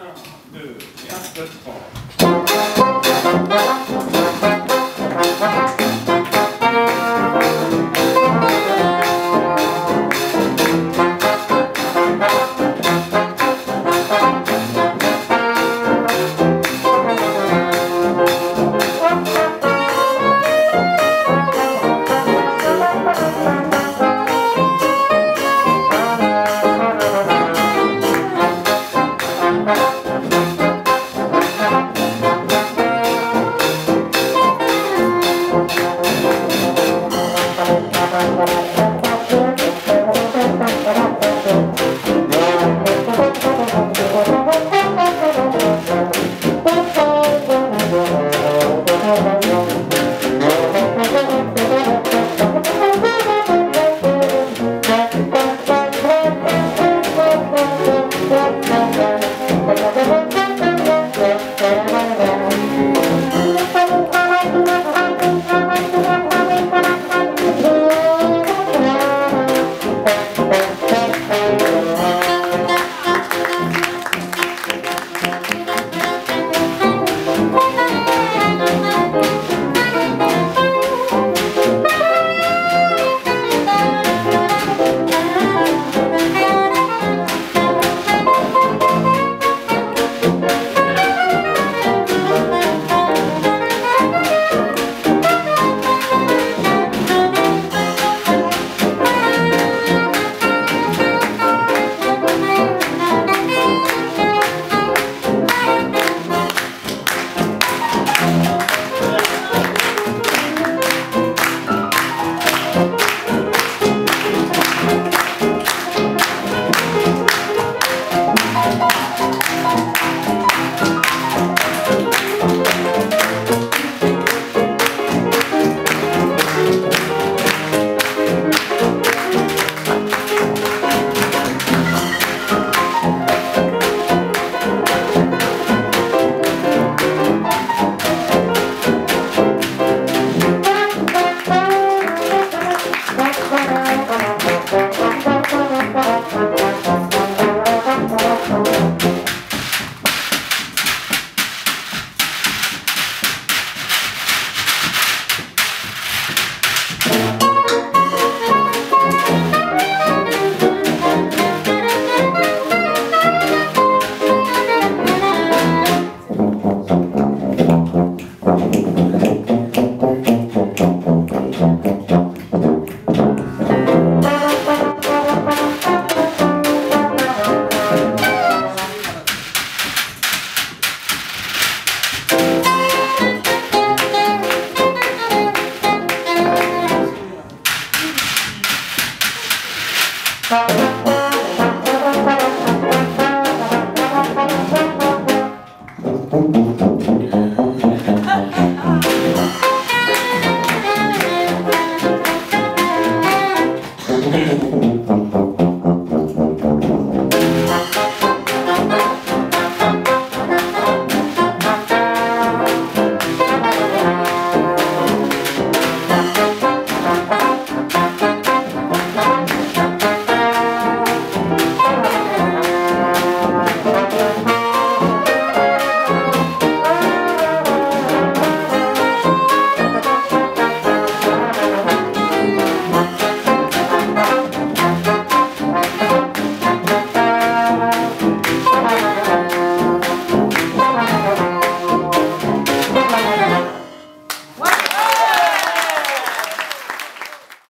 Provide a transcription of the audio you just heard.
Un, deux, et un, deux, trois.